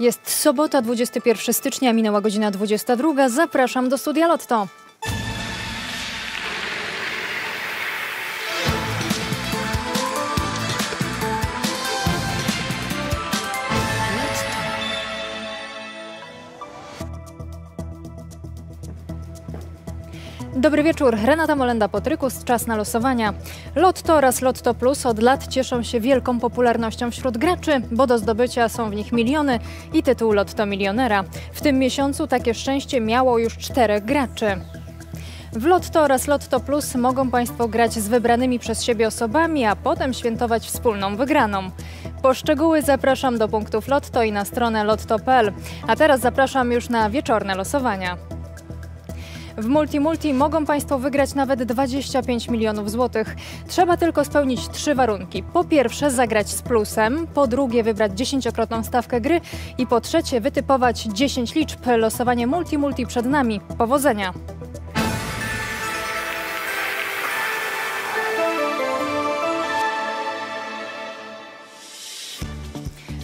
Jest sobota, 21 stycznia, minęła godzina 22. Zapraszam do studia Lotto. Dobry wieczór, Renata Molenda-Potrykus, czas na losowania. Lotto oraz Lotto Plus od lat cieszą się wielką popularnością wśród graczy, bo do zdobycia są w nich miliony i tytuł Lotto Milionera. W tym miesiącu takie szczęście miało już czterech graczy. W Lotto oraz Lotto Plus mogą Państwo grać z wybranymi przez siebie osobami, a potem świętować wspólną wygraną. Po szczegóły zapraszam do punktów Lotto i na stronę lotto.pl. A teraz zapraszam już na wieczorne losowania. W Multi Multi mogą Państwo wygrać nawet 25 milionów złotych. Trzeba tylko spełnić trzy warunki. Po pierwsze zagrać z plusem, po drugie wybrać dziesięciokrotną stawkę gry i po trzecie wytypować 10 liczb. Losowanie Multi Multi przed nami. Powodzenia!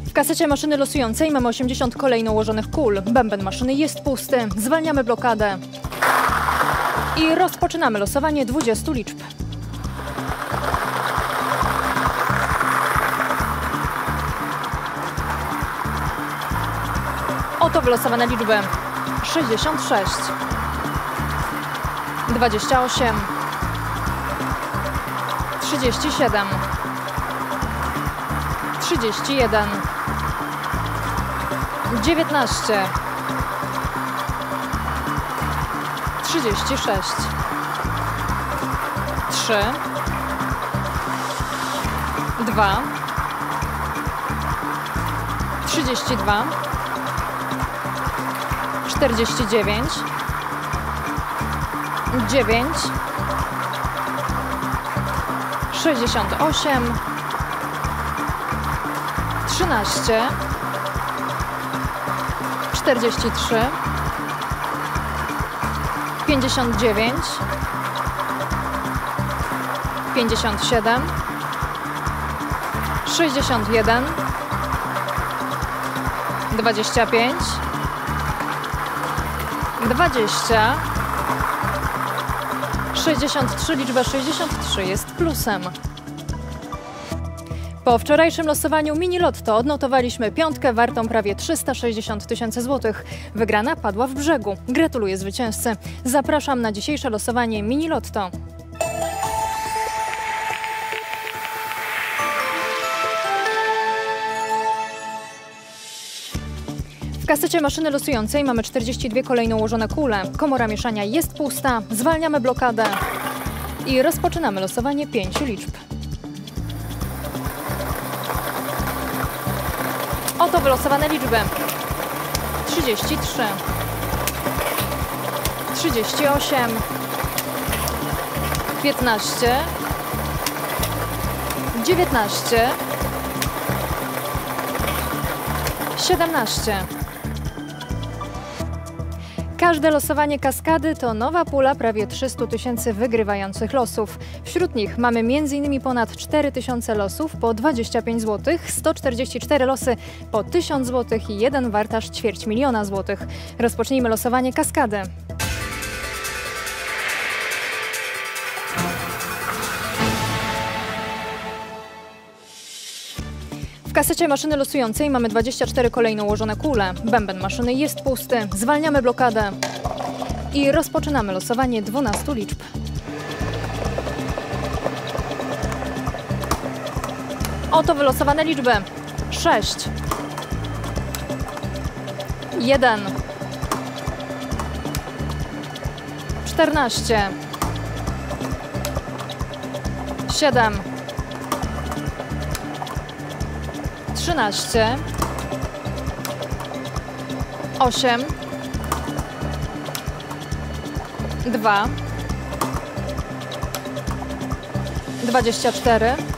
W kasecie maszyny losującej mamy 80 kolejno ułożonych kul. Bęben maszyny jest pusty. Zwalniamy blokadę. I rozpoczynamy losowanie 20 liczb. Oto wylosowane liczby. 66 28 37 31 19 36 3 2 32 49 9 68 13 43 59 57 61 25 20 63 liczba 63 jest plusem. Po wczorajszym losowaniu mini lotto odnotowaliśmy piątkę wartą prawie 360 tysięcy złotych. Wygrana padła w brzegu. Gratuluję zwycięzcy. Zapraszam na dzisiejsze losowanie mini lotto. W kasecie maszyny losującej mamy 42 kolejno ułożone kule. Komora mieszania jest pusta. Zwalniamy blokadę. I rozpoczynamy losowanie pięciu liczb. Wylosowane liczby. 33 38 15 19 17 Każde losowanie kaskady to nowa pula prawie 300 tysięcy wygrywających losów. Wśród nich mamy m.in. ponad 4 tysiące losów po 25 zł, 144 losy po 1000 zł i jeden wartaż ćwierć miliona złotych. Rozpocznijmy losowanie kaskady. W kasecie maszyny losującej mamy 24 kolejno ułożone kule. Bęben maszyny jest pusty. Zwalniamy blokadę. I rozpoczynamy losowanie 12 liczb. Oto wylosowane liczby. 6 1 14 7 13 8 2 24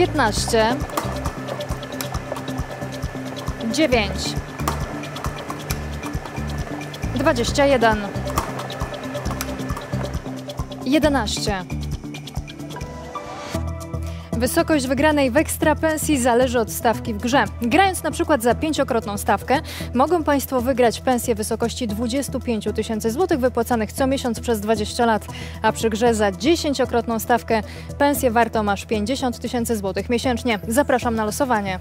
15 9 21 11 Wysokość wygranej w ekstra pensji zależy od stawki w grze. Grając na przykład za pięciokrotną stawkę, mogą Państwo wygrać pensję w wysokości 25 tysięcy złotych wypłacanych co miesiąc przez 20 lat, a przy grze za dziesięciokrotną stawkę pensję wartą aż 50 tysięcy złotych miesięcznie. Zapraszam na losowanie.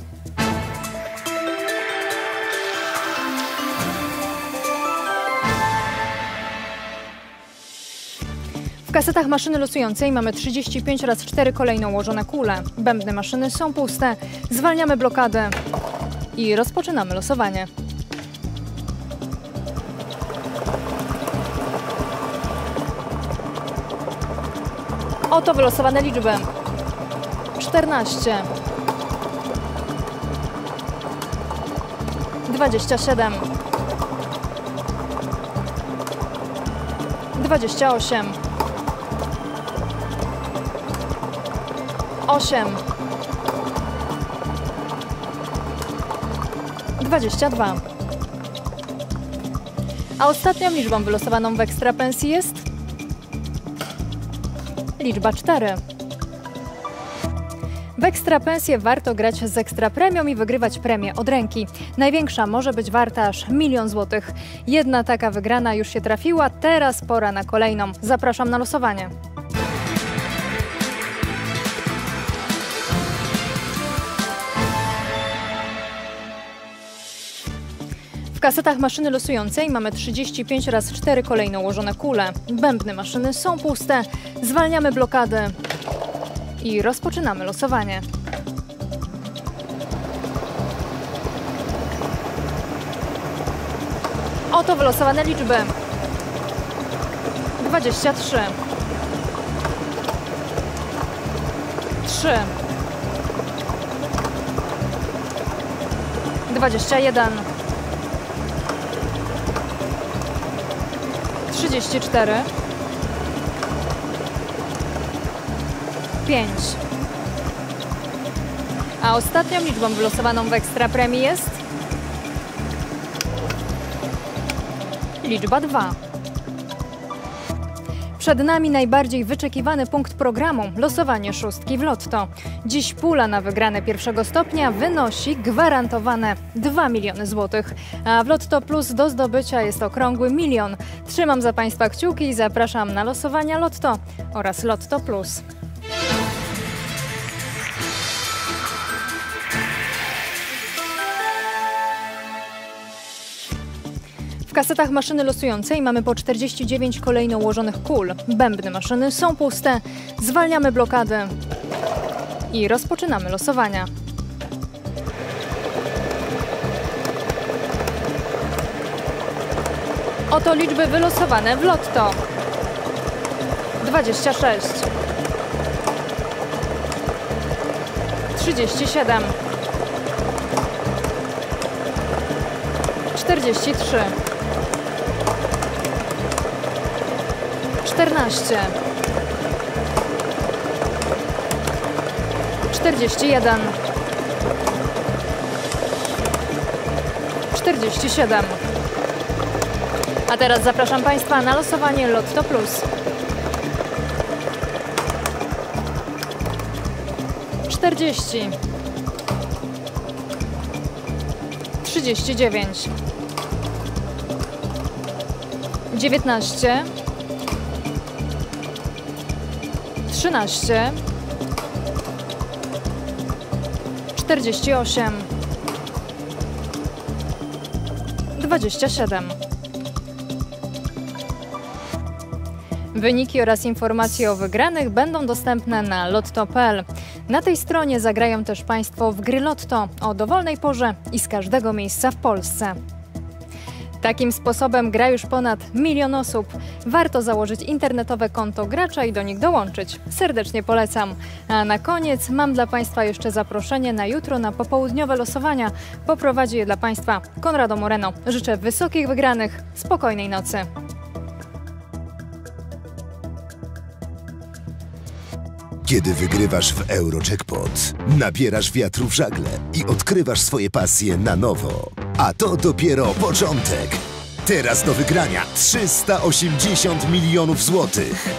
Kasetach maszyny losującej mamy 35 razy 4 kolejno ułożone kule. Bębny maszyny są puste. Zwalniamy blokadę i rozpoczynamy losowanie. Oto wylosowane liczby. 14 27 28 osiem, dwadzieścia dwa. A ostatnią liczbą wylosowaną w ekstra pensji jest liczba 4. W ekstra pensję warto grać z ekstra premią i wygrywać premię od ręki. Największa może być warta aż milion złotych. Jedna taka wygrana już się trafiła, teraz pora na kolejną. Zapraszam na losowanie. W kasetach maszyny losującej mamy 35 razy 4 kolejno ułożone kule. Bębny maszyny są puste. Zwalniamy blokadę i rozpoczynamy losowanie. Oto wylosowane liczby. 23 3 21 34 5 A ostatnią liczbą wylosowaną w ekstra premii jest? Liczba 2. Przed nami najbardziej wyczekiwany punkt programu losowanie szóstki w lotto. Dziś pula na wygrane pierwszego stopnia wynosi gwarantowane 2 miliony złotych, a w Lotto Plus do zdobycia jest okrągły milion. Trzymam za Państwa kciuki i zapraszam na losowania Lotto oraz Lotto Plus. Kasetach maszyny losującej mamy po 49 kolejno ułożonych kul. Bębny maszyny są puste. Zwalniamy blokadę i rozpoczynamy losowania. Oto liczby wylosowane w lotto. 26 37 43 czternaście, czterdzieści jeden, czterdzieści siedem. A teraz zapraszam Państwa na losowanie Lotto Plus. Czterdzieści, trzydzieści dziewięć, dziewiętnaście. trzynaście, czterdzieści osiem, dwadzieścia siedem. Wyniki oraz informacje o wygranych będą dostępne na lotto.pl. Na tej stronie zagrają też Państwo w gry Lotto o dowolnej porze i z każdego miejsca w Polsce. Takim sposobem gra już ponad milion osób. Warto założyć internetowe konto gracza i do nich dołączyć. Serdecznie polecam. A na koniec mam dla Państwa jeszcze zaproszenie na jutro na popołudniowe losowania. Poprowadzi je dla Państwa Konrado Moreno. Życzę wysokich wygranych, spokojnej nocy. Kiedy wygrywasz w Eurojackpot, nabierasz wiatru w żagle i odkrywasz swoje pasje na nowo. A to dopiero początek. Teraz do wygrania 380 milionów złotych.